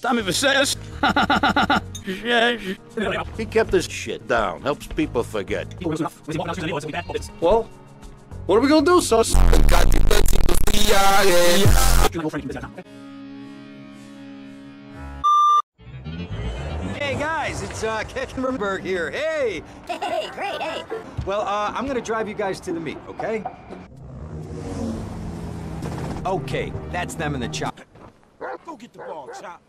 Tommy Vasselis. He kept his shit down. Helps people forget. Well, what are we gonna do, sus? Hey guys, it's uh, Kettenberg here. Hey! Hey, great, hey. Well, uh, I'm gonna drive you guys to the meet, okay? Okay, that's them in the chop. Go get the ball, Chop.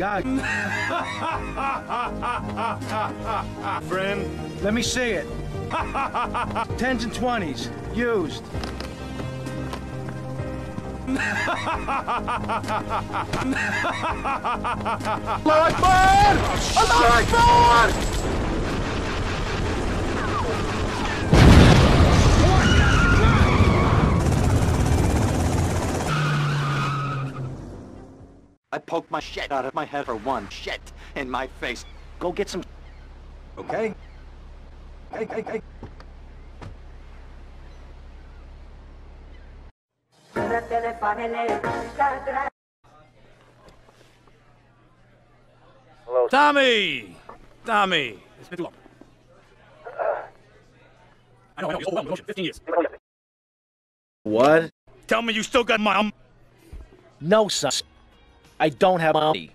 God. Friend. Let me see it. Tens and twenties, used. I poked my shit out of my head for one shit in my face. Go get some Okay? Hey, hey, hey. Tommy! Tommy! It's been too long. I know, I know, you're overwhelmed with emotion. 15 years. What? Tell me you still got mom. Um, no, son. I don't have money.